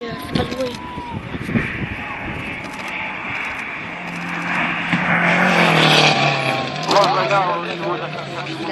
Bật quên Hãy subscribe cho kênh